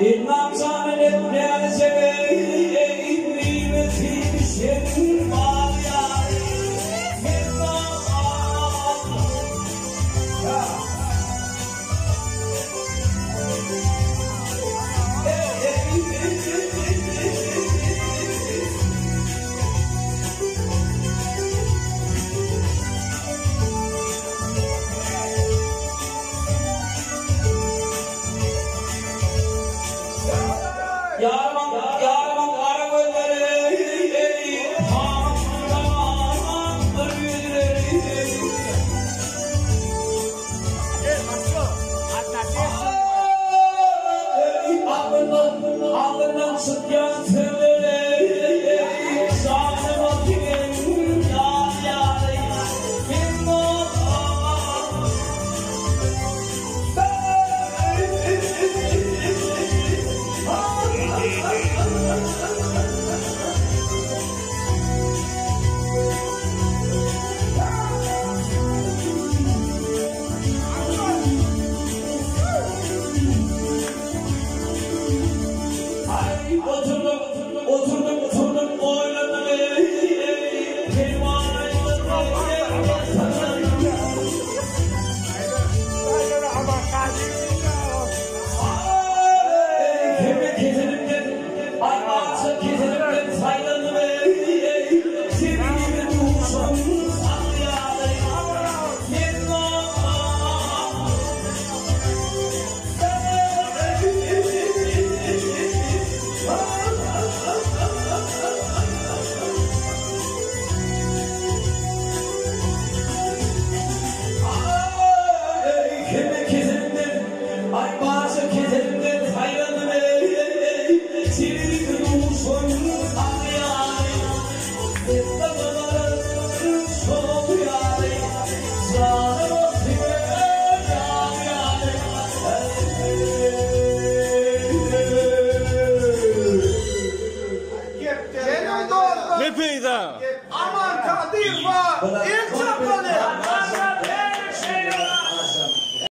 İmam Zami ne bu ne alacak? İmam Zami var Yarman, 오천동 오천동 오천동 오천동 오천동 Aman Kadir var.